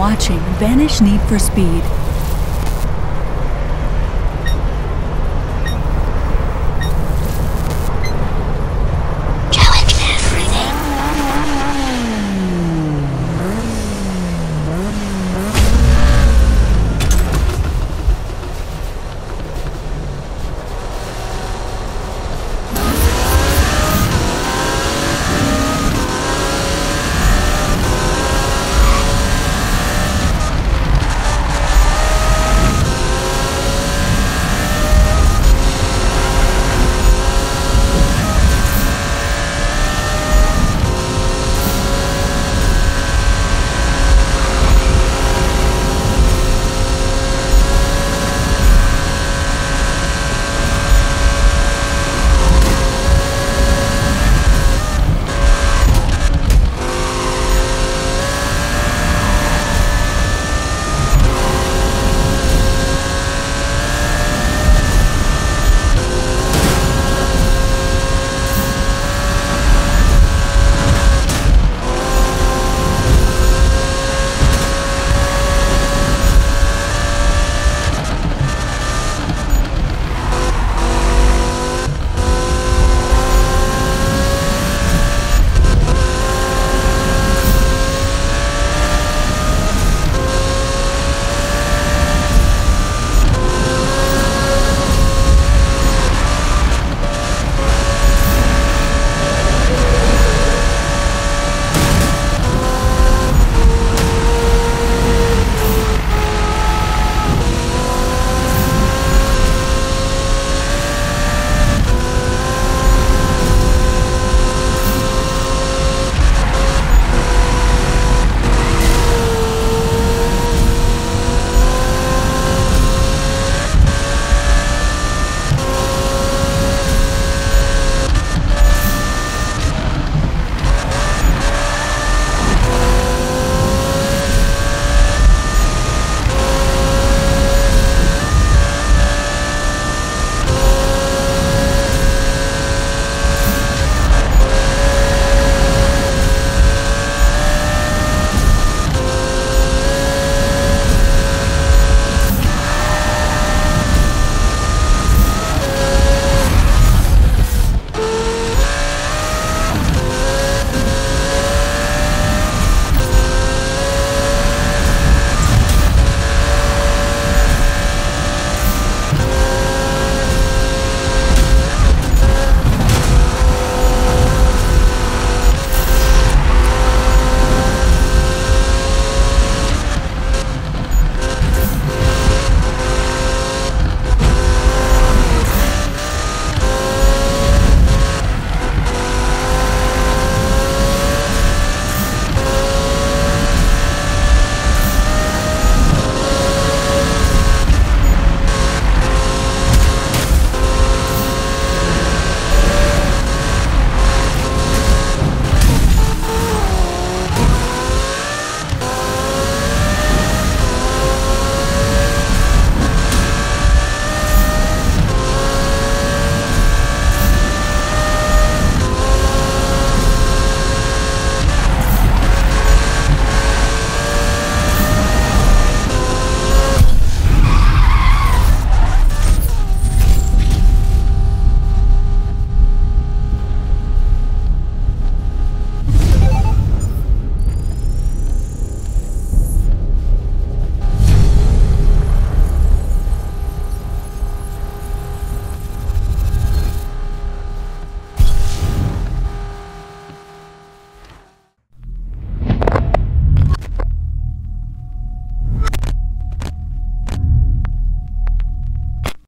watching Vanish Need for Speed.